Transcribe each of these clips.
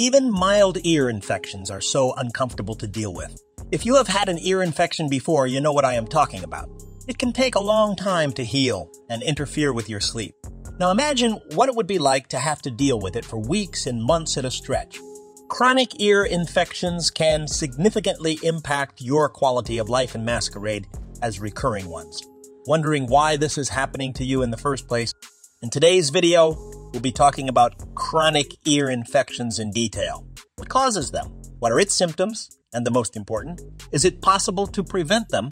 Even mild ear infections are so uncomfortable to deal with. If you have had an ear infection before, you know what I am talking about. It can take a long time to heal and interfere with your sleep. Now imagine what it would be like to have to deal with it for weeks and months at a stretch. Chronic ear infections can significantly impact your quality of life and masquerade as recurring ones. Wondering why this is happening to you in the first place? In today's video, we'll be talking about chronic ear infections in detail. What causes them? What are its symptoms? And the most important, is it possible to prevent them?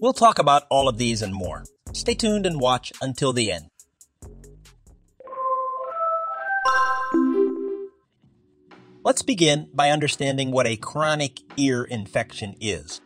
We'll talk about all of these and more. Stay tuned and watch until the end. Let's begin by understanding what a chronic ear infection is.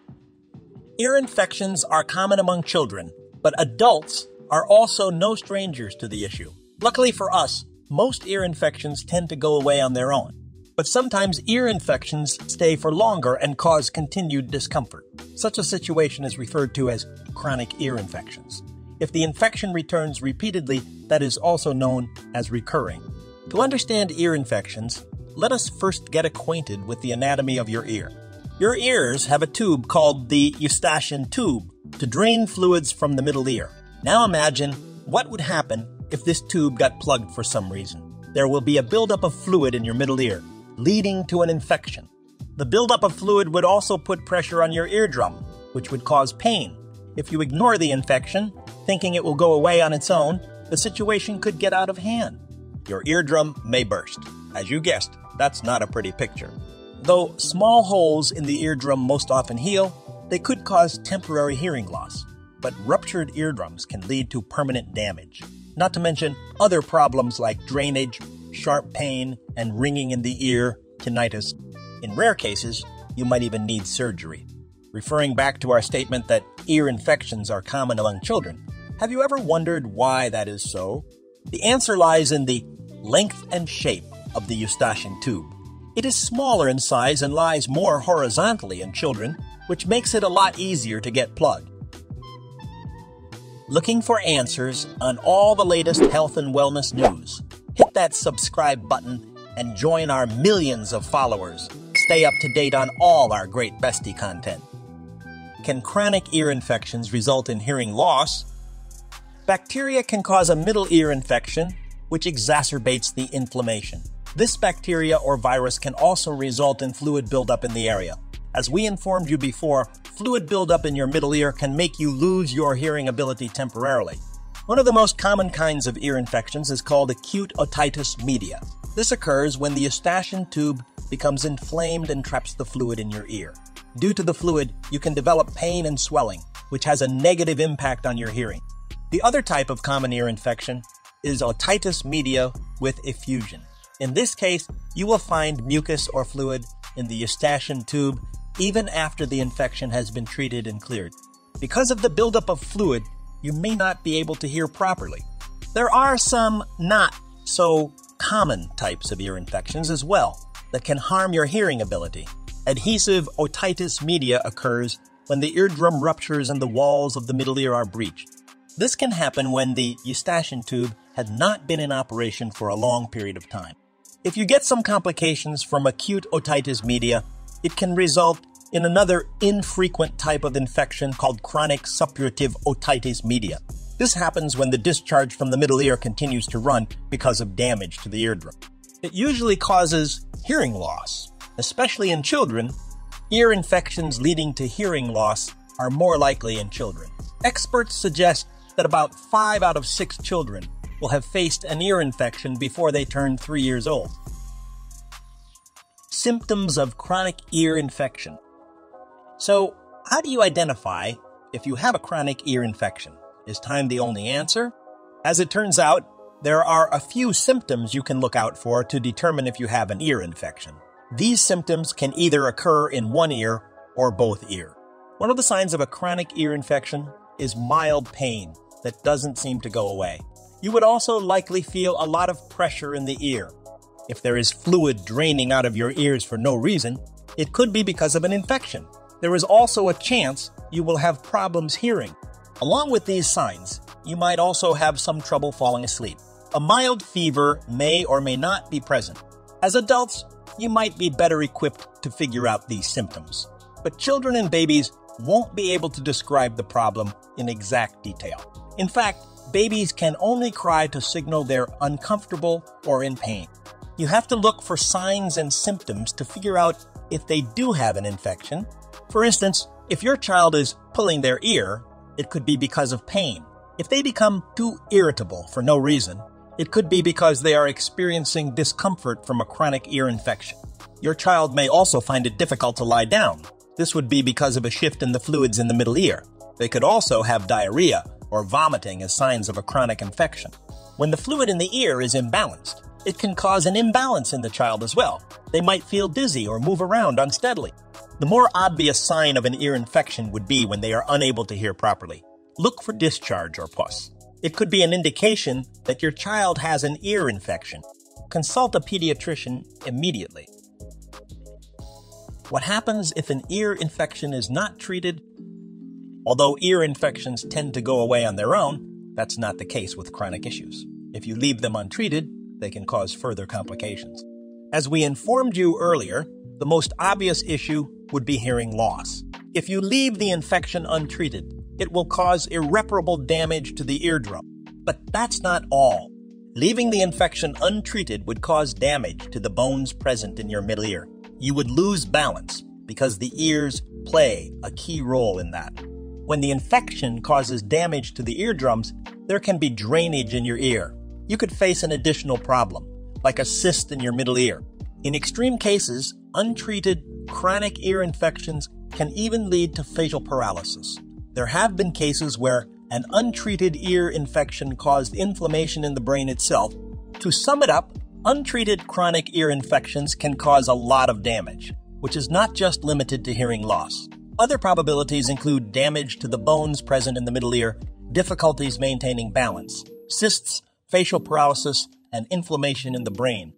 Ear infections are common among children, but adults are also no strangers to the issue. Luckily for us, most ear infections tend to go away on their own, but sometimes ear infections stay for longer and cause continued discomfort. Such a situation is referred to as chronic ear infections. If the infection returns repeatedly, that is also known as recurring. To understand ear infections, let us first get acquainted with the anatomy of your ear. Your ears have a tube called the eustachian tube to drain fluids from the middle ear. Now imagine what would happen if this tube got plugged for some reason. There will be a buildup of fluid in your middle ear, leading to an infection. The buildup of fluid would also put pressure on your eardrum, which would cause pain. If you ignore the infection, thinking it will go away on its own, the situation could get out of hand. Your eardrum may burst. As you guessed, that's not a pretty picture. Though small holes in the eardrum most often heal, they could cause temporary hearing loss. But ruptured eardrums can lead to permanent damage, not to mention other problems like drainage, sharp pain, and ringing in the ear, tinnitus. In rare cases, you might even need surgery. Referring back to our statement that ear infections are common among children, have you ever wondered why that is so? The answer lies in the length and shape of the eustachian tube. It is smaller in size and lies more horizontally in children, which makes it a lot easier to get plugged. Looking for answers on all the latest health and wellness news? Hit that subscribe button and join our millions of followers. Stay up to date on all our great bestie content. Can chronic ear infections result in hearing loss? Bacteria can cause a middle ear infection, which exacerbates the inflammation. This bacteria or virus can also result in fluid buildup in the area. As we informed you before, fluid buildup in your middle ear can make you lose your hearing ability temporarily. One of the most common kinds of ear infections is called acute otitis media. This occurs when the eustachian tube becomes inflamed and traps the fluid in your ear. Due to the fluid, you can develop pain and swelling, which has a negative impact on your hearing. The other type of common ear infection is otitis media with effusion. In this case, you will find mucus or fluid in the eustachian tube even after the infection has been treated and cleared. Because of the buildup of fluid, you may not be able to hear properly. There are some not so common types of ear infections as well that can harm your hearing ability. Adhesive otitis media occurs when the eardrum ruptures and the walls of the middle ear are breached. This can happen when the eustachian tube had not been in operation for a long period of time. If you get some complications from acute otitis media, it can result in another infrequent type of infection called chronic suppurative otitis media. This happens when the discharge from the middle ear continues to run because of damage to the eardrum. It usually causes hearing loss. Especially in children, ear infections leading to hearing loss are more likely in children. Experts suggest that about 5 out of 6 children will have faced an ear infection before they turn three years old. Symptoms of chronic ear infection. So, how do you identify if you have a chronic ear infection? Is time the only answer? As it turns out, there are a few symptoms you can look out for to determine if you have an ear infection. These symptoms can either occur in one ear or both ear. One of the signs of a chronic ear infection is mild pain that doesn't seem to go away. You would also likely feel a lot of pressure in the ear. If there is fluid draining out of your ears for no reason, it could be because of an infection. There is also a chance you will have problems hearing. Along with these signs, you might also have some trouble falling asleep. A mild fever may or may not be present. As adults, you might be better equipped to figure out these symptoms. But children and babies won't be able to describe the problem in exact detail. In fact, babies can only cry to signal they're uncomfortable or in pain. You have to look for signs and symptoms to figure out if they do have an infection. For instance, if your child is pulling their ear, it could be because of pain. If they become too irritable for no reason, it could be because they are experiencing discomfort from a chronic ear infection. Your child may also find it difficult to lie down. This would be because of a shift in the fluids in the middle ear. They could also have diarrhea or vomiting as signs of a chronic infection. When the fluid in the ear is imbalanced, it can cause an imbalance in the child as well. They might feel dizzy or move around unsteadily. The more obvious sign of an ear infection would be when they are unable to hear properly. Look for discharge or pus. It could be an indication that your child has an ear infection. Consult a pediatrician immediately. What happens if an ear infection is not treated? Although ear infections tend to go away on their own, that's not the case with chronic issues. If you leave them untreated, they can cause further complications. As we informed you earlier, the most obvious issue would be hearing loss. If you leave the infection untreated, it will cause irreparable damage to the eardrum. But that's not all. Leaving the infection untreated would cause damage to the bones present in your middle ear. You would lose balance because the ears play a key role in that. When the infection causes damage to the eardrums, there can be drainage in your ear, you could face an additional problem, like a cyst in your middle ear. In extreme cases, untreated chronic ear infections can even lead to facial paralysis. There have been cases where an untreated ear infection caused inflammation in the brain itself. To sum it up, untreated chronic ear infections can cause a lot of damage, which is not just limited to hearing loss. Other probabilities include damage to the bones present in the middle ear, difficulties maintaining balance, cysts facial paralysis, and inflammation in the brain.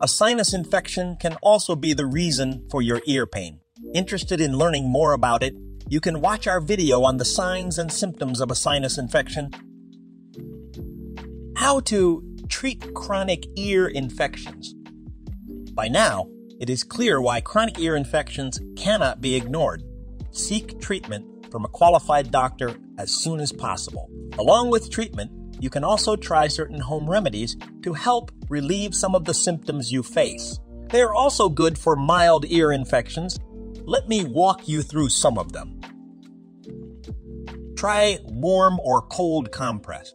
A sinus infection can also be the reason for your ear pain. Interested in learning more about it, you can watch our video on the signs and symptoms of a sinus infection. How to treat chronic ear infections. By now, it is clear why chronic ear infections cannot be ignored. Seek treatment from a qualified doctor as soon as possible. Along with treatment, you can also try certain home remedies to help relieve some of the symptoms you face. They are also good for mild ear infections. Let me walk you through some of them. Try warm or cold compress.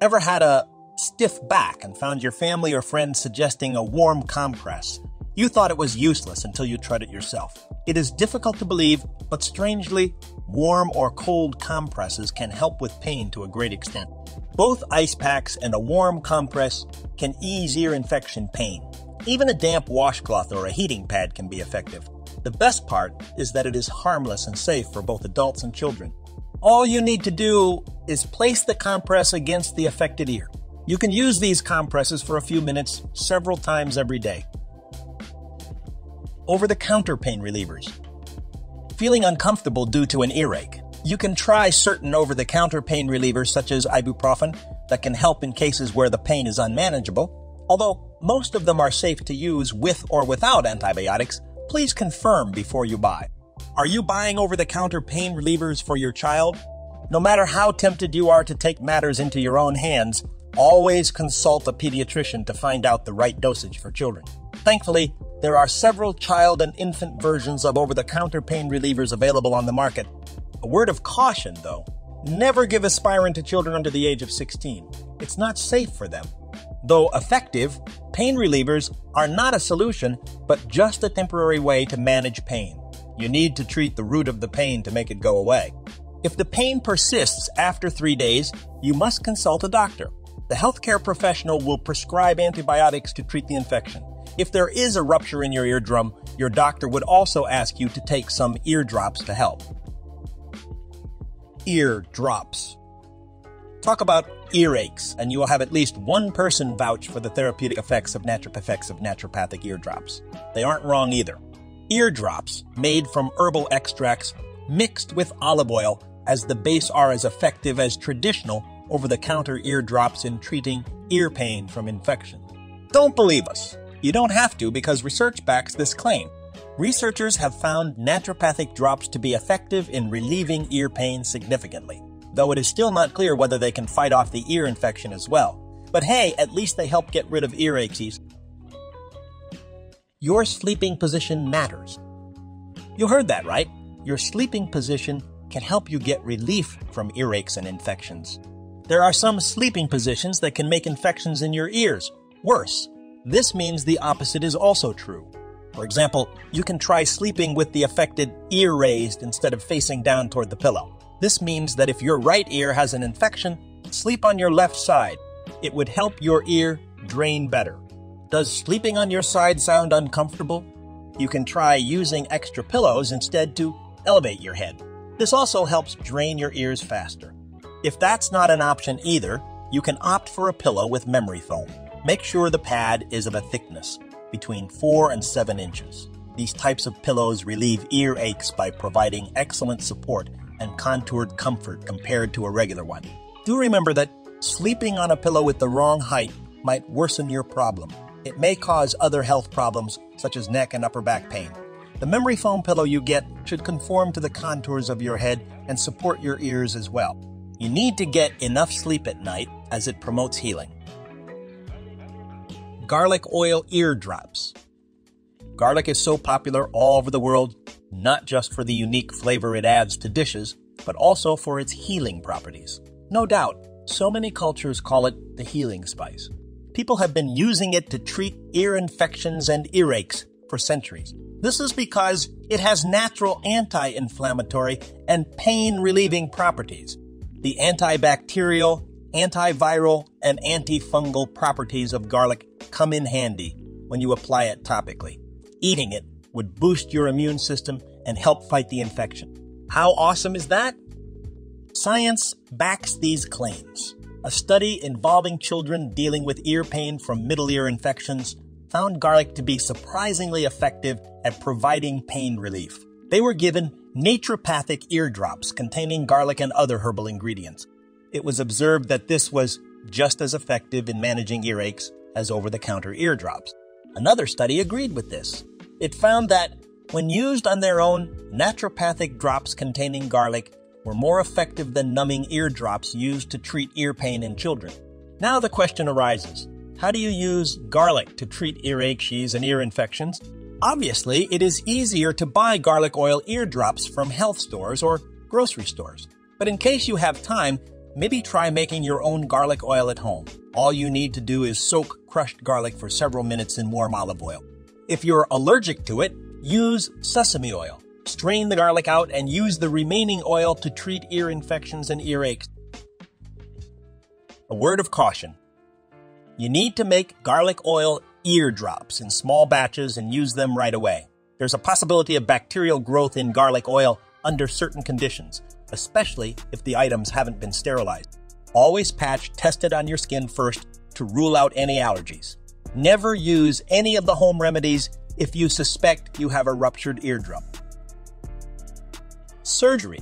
Ever had a stiff back and found your family or friends suggesting a warm compress? You thought it was useless until you tried it yourself. It is difficult to believe, but strangely, warm or cold compresses can help with pain to a great extent. Both ice packs and a warm compress can ease ear infection pain. Even a damp washcloth or a heating pad can be effective. The best part is that it is harmless and safe for both adults and children. All you need to do is place the compress against the affected ear. You can use these compresses for a few minutes several times every day over the counter pain relievers. Feeling uncomfortable due to an earache? You can try certain over the counter pain relievers such as ibuprofen that can help in cases where the pain is unmanageable. Although most of them are safe to use with or without antibiotics, please confirm before you buy. Are you buying over the counter pain relievers for your child? No matter how tempted you are to take matters into your own hands, always consult a pediatrician to find out the right dosage for children. Thankfully, there are several child and infant versions of over the counter pain relievers available on the market. A word of caution, though never give aspirin to children under the age of 16. It's not safe for them. Though effective, pain relievers are not a solution, but just a temporary way to manage pain. You need to treat the root of the pain to make it go away. If the pain persists after three days, you must consult a doctor. The healthcare professional will prescribe antibiotics to treat the infection. If there is a rupture in your eardrum, your doctor would also ask you to take some ear drops to help. Ear drops. Talk about earaches, and you will have at least one person vouch for the therapeutic effects of effects of naturopathic ear drops. They aren't wrong either. Ear drops, made from herbal extracts mixed with olive oil, as the base are as effective as traditional over the counter ear drops in treating ear pain from infection. Don't believe us. You don't have to because research backs this claim. Researchers have found naturopathic drops to be effective in relieving ear pain significantly, though it is still not clear whether they can fight off the ear infection as well. But hey, at least they help get rid of earaches. Your sleeping position matters. You heard that, right? Your sleeping position can help you get relief from earaches and infections. There are some sleeping positions that can make infections in your ears worse. This means the opposite is also true. For example, you can try sleeping with the affected ear raised instead of facing down toward the pillow. This means that if your right ear has an infection, sleep on your left side. It would help your ear drain better. Does sleeping on your side sound uncomfortable? You can try using extra pillows instead to elevate your head. This also helps drain your ears faster. If that's not an option either, you can opt for a pillow with memory foam. Make sure the pad is of a thickness between 4 and 7 inches. These types of pillows relieve ear aches by providing excellent support and contoured comfort compared to a regular one. Do remember that sleeping on a pillow with the wrong height might worsen your problem. It may cause other health problems such as neck and upper back pain. The memory foam pillow you get should conform to the contours of your head and support your ears as well. You need to get enough sleep at night as it promotes healing. Garlic oil eardrops. Garlic is so popular all over the world, not just for the unique flavor it adds to dishes, but also for its healing properties. No doubt, so many cultures call it the healing spice. People have been using it to treat ear infections and earaches for centuries. This is because it has natural anti inflammatory and pain relieving properties. The antibacterial, antiviral, and antifungal properties of garlic come in handy when you apply it topically. Eating it would boost your immune system and help fight the infection. How awesome is that? Science backs these claims. A study involving children dealing with ear pain from middle ear infections found garlic to be surprisingly effective at providing pain relief. They were given naturopathic eardrops containing garlic and other herbal ingredients. It was observed that this was just as effective in managing earaches as over the counter eardrops. Another study agreed with this. It found that when used on their own, naturopathic drops containing garlic were more effective than numbing eardrops used to treat ear pain in children. Now the question arises how do you use garlic to treat earaches and ear infections? Obviously, it is easier to buy garlic oil eardrops from health stores or grocery stores. But in case you have time, maybe try making your own garlic oil at home. All you need to do is soak crushed garlic for several minutes in warm olive oil. If you're allergic to it, use sesame oil. Strain the garlic out and use the remaining oil to treat ear infections and earaches. A word of caution you need to make garlic oil eardrops in small batches and use them right away. There's a possibility of bacterial growth in garlic oil under certain conditions, especially if the items haven't been sterilized. Always patch tested on your skin first to rule out any allergies. Never use any of the home remedies if you suspect you have a ruptured eardrum. Surgery.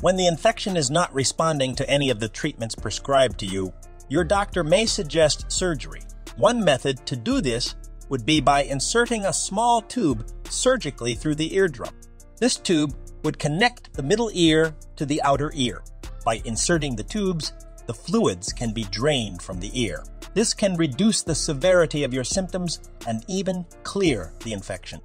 When the infection is not responding to any of the treatments prescribed to you, your doctor may suggest surgery. One method to do this would be by inserting a small tube surgically through the eardrum. This tube would connect the middle ear to the outer ear. By inserting the tubes, the fluids can be drained from the ear. This can reduce the severity of your symptoms and even clear the infection.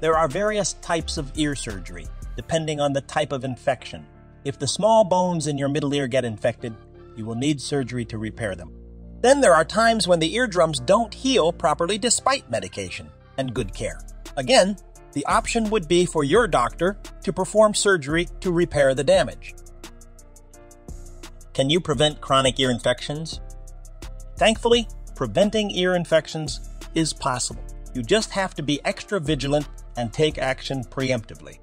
There are various types of ear surgery, depending on the type of infection. If the small bones in your middle ear get infected, you will need surgery to repair them. Then there are times when the eardrums don't heal properly despite medication and good care. Again, the option would be for your doctor to perform surgery to repair the damage. Can you prevent chronic ear infections? Thankfully, preventing ear infections is possible. You just have to be extra vigilant and take action preemptively.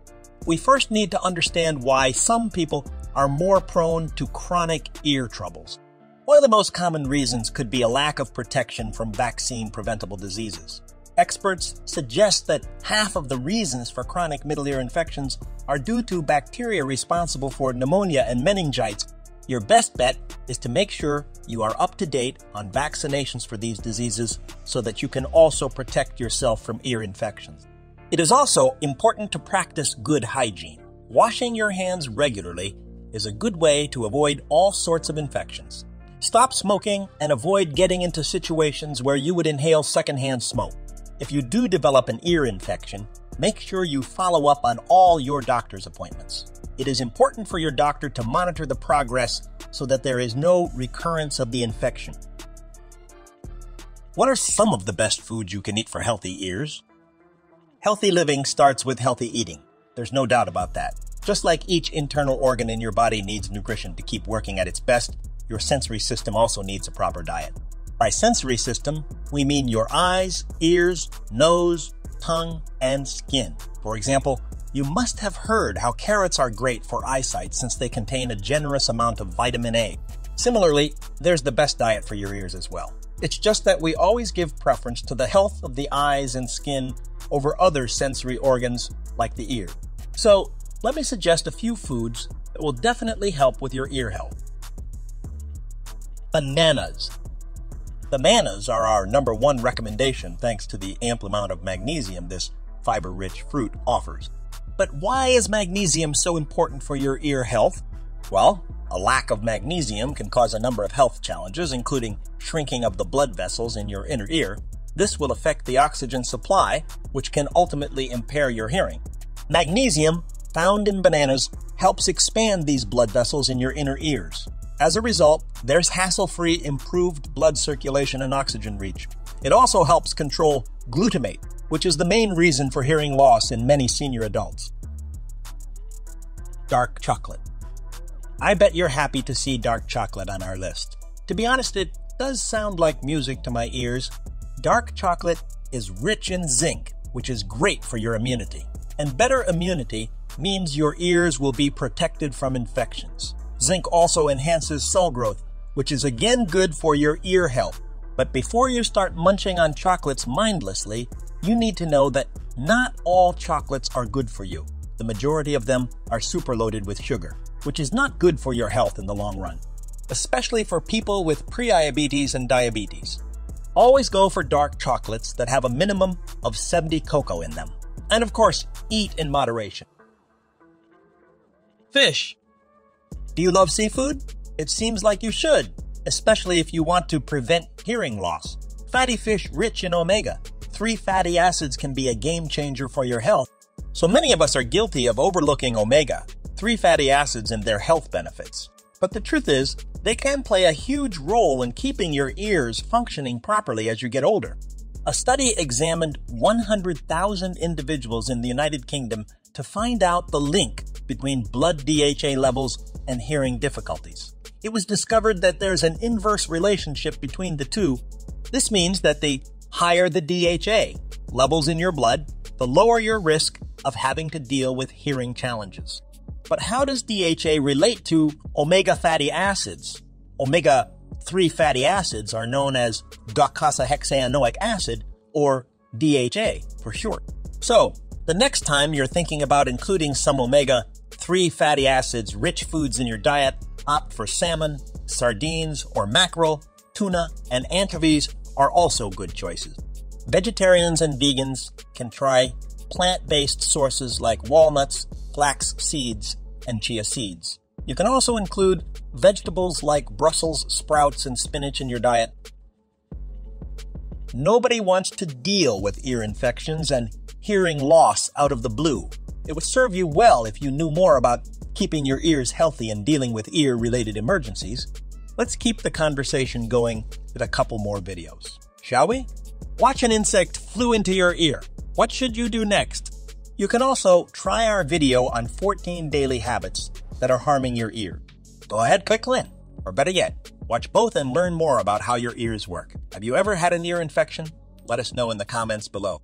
We first need to understand why some people are more prone to chronic ear troubles. One of the most common reasons could be a lack of protection from vaccine preventable diseases. Experts suggest that half of the reasons for chronic middle ear infections are due to bacteria responsible for pneumonia and meningitis Your best bet is to make sure you are up to date on vaccinations for these diseases so that you can also protect yourself from ear infections. It is also important to practice good hygiene. Washing your hands regularly is a good way to avoid all sorts of infections. Stop smoking and avoid getting into situations where you would inhale secondhand smoke. If you do develop an ear infection, make sure you follow up on all your doctor's appointments. It is important for your doctor to monitor the progress so that there is no recurrence of the infection. What are some of the best foods you can eat for healthy ears? Healthy living starts with healthy eating. There's no doubt about that. Just like each internal organ in your body needs nutrition to keep working at its best, your sensory system also needs a proper diet. By sensory system, we mean your eyes, ears, nose, tongue, and skin. For example, you must have heard how carrots are great for eyesight since they contain a generous amount of vitamin A. Similarly, there's the best diet for your ears as well. It's just that we always give preference to the health of the eyes and skin over other sensory organs like the ear. So, let me suggest a few foods that will definitely help with your ear health. Bananas. Bananas are our number one recommendation thanks to the ample amount of magnesium this fiber rich fruit offers. But why is magnesium so important for your ear health? Well, a lack of magnesium can cause a number of health challenges, including shrinking of the blood vessels in your inner ear. This will affect the oxygen supply, which can ultimately impair your hearing. Magnesium, found in bananas, helps expand these blood vessels in your inner ears. As a result, there's hassle free improved blood circulation and oxygen reach. It also helps control glutamate, which is the main reason for hearing loss in many senior adults. Dark chocolate. I bet you're happy to see dark chocolate on our list. To be honest, it does sound like music to my ears. Dark chocolate is rich in zinc, which is great for your immunity. And better immunity means your ears will be protected from infections. Zinc also enhances cell growth, which is again good for your ear health. But before you start munching on chocolates mindlessly, you need to know that not all chocolates are good for you. The majority of them are superloaded with sugar, which is not good for your health in the long run, especially for people with prediabetes and diabetes. Always go for dark chocolates that have a minimum of 70 cocoa in them. And of course, eat in moderation. Fish. Do you love seafood? It seems like you should, especially if you want to prevent hearing loss. Fatty fish rich in omega 3 fatty acids can be a game changer for your health. So many of us are guilty of overlooking omega 3 fatty acids and their health benefits. But the truth is, they can play a huge role in keeping your ears functioning properly as you get older. A study examined 100,000 individuals in the United Kingdom to find out the link between blood DHA levels and hearing difficulties. It was discovered that there's an inverse relationship between the two. This means that the higher the DHA levels in your blood, the lower your risk of having to deal with hearing challenges. But how does DHA relate to omega fatty acids? Omega 3 fatty acids are known as docosahexaenoic acid, or DHA for short. So, the next time you're thinking about including some omega 3 fatty acids rich foods in your diet, opt for salmon, sardines, or mackerel, tuna, and anchovies are also good choices. Vegetarians and vegans can try plant based sources like walnuts, flax seeds, and chia seeds. You can also include vegetables like Brussels sprouts and spinach in your diet. Nobody wants to deal with ear infections and hearing loss out of the blue. It would serve you well if you knew more about keeping your ears healthy and dealing with ear related emergencies. Let's keep the conversation going with a couple more videos, shall we? Watch an insect flew into your ear. What should you do next? You can also try our video on 14 daily habits that are harming your ear. Go ahead, click link. Or better yet, watch both and learn more about how your ears work. Have you ever had an ear infection? Let us know in the comments below.